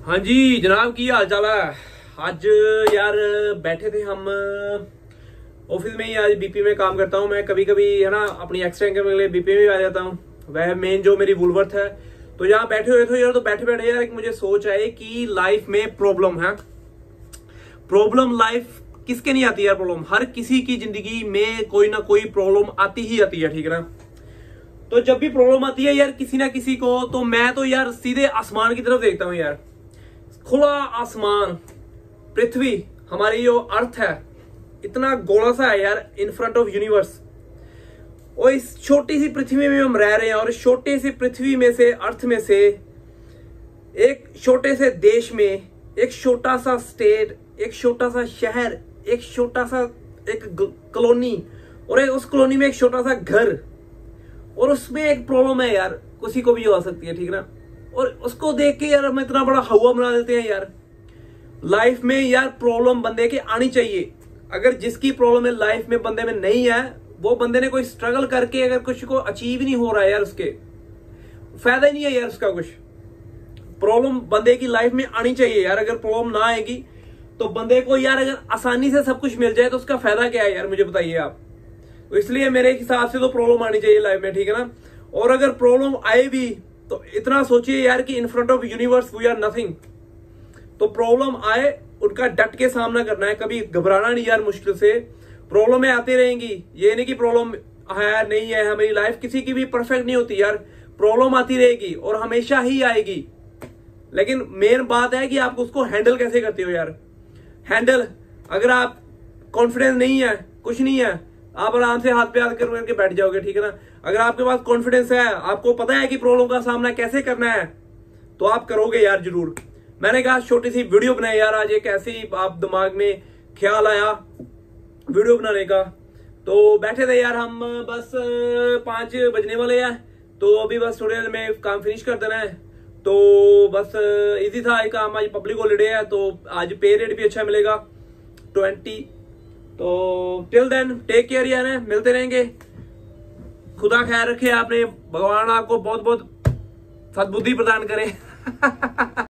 हाँ जी जनाब, की हाल चाल है? आज, यार, बैठे थे हम, ऑफ़िस में ही आज बीपी में काम करता हूँ मैं। कभी कभी है ना, अपनी एक्स्ट्रा इनकम के लिए बीपी में भी आ जाता हूँ। वह मेन जो मेरी वुलवर्थ है। तो यहाँ बैठे हुए थे यार तो बैठे बैठे यार, एक मुझे सोच आए कि लाइफ में प्रॉब्लम है। प्रॉब्लम लाइफ किसके नहीं आती यार प्रॉब्लम हर किसी की ज़िंदगी में कोई ना कोई प्रॉब्लम आती ही आती है, ठीक है ना? तो जब भी प्रॉब्लम आती है यार, किसी ना किसी को तो मैं तो यार सीधे आसमान की तरफ़ देखता हूँ यार। खुला आसमान, पृथ्वी हमारी जो अर्थ है। इतना गोला सा है यार इन फ्रंट ऑफ़ यूनिवर्स और इस छोटी सी पृथ्वी में हम रह रहे हैं, और छोटी सी पृथ्वी में से, अर्थ में से, एक छोटे से देश में, एक छोटा सा स्टेट एक छोटा सा शहर, एक छोटा सा, एक कॉलोनी और एक उस कॉलोनी में एक छोटा सा घर। और उसमें एक प्रॉब्लम है यार, किसी को भी हो सकती है, ठीक ना? और उसको देख के यार हम इतना बड़ा हवा बना देते हैं यार। लाइफ में यार प्रॉब्लम बंदे की आनी चाहिए। अगर जिसकी प्रॉब्लम है लाइफ में बंदे में नहीं है, वो बंदे ने कोई स्ट्रगल करके अगर कुछ को अचीव नहीं हो रहा है यार उसके। फ़ायदा ही नहीं है यार उसका कुछ। प्रॉब्लम बंदे की लाइफ में आनी चाहिए यार, अगर प्रॉब्लम ना आएगी तो बंदे को यार अगर आसानी से सब कुछ मिल जाए तो उसका फ़ायदा क्या है यार, मुझे बताइए आप। तो इसलिए मेरे हिसाब से तो प्रॉब्लम आनी चाहिए लाइफ में, ठीक है ना? और अगर प्रॉब्लम आए भी तो इतना सोचिए यार कि in front of universe we are nothing तो प्रॉब्लम आए, उनका डट के सामना करना है, कभी घबराना नहीं यार मुश्किल से। प्रॉब्लमें आती रहेंगी। ये नहीं कि प्रॉब्लम है, नहीं है, हमारी लाइफ किसी की भी परफेक्ट नहीं होती यार। प्रॉब्लम आती रहेगी और हमेशा ही आएगी। लेकिन मेन बात है कि आप उसको हैंडल कैसे करते हो यार? हैंडल अगर आप कॉन्फिडेंस नहीं है, कुछ नहीं है आप आराम से हाथ पे हाथ करके बैठ जाओगे, ठीक है ना? अगर आपके पास कॉन्फिडेंस है, आपको पता है कि प्रॉब्लम का सामना कैसे करना है तो आप करोगे यार ज़रूर। मैंने कहा, छोटी सी वीडियो बनाई यार, आज एक ऐसी आप दिमाग में ख्याल आया वीडियो बनाने का। तो बैठे थे यार हम, बस, पाँच बजने वाले हैं तो अभी बस थोड़ी देर में काम फिनिश कर देना है। तो बस इजी था काम, आज पब्लिक हॉलीडे है तो आज पे रेट भी अच्छा मिलेगा ट्वेंटी तो टिल देन टेक केयर यार मिलते रहेंगे। खुदा ख्याल रखे आपने। भगवान आपको बहुत बहुत सदबुद्धि प्रदान करे।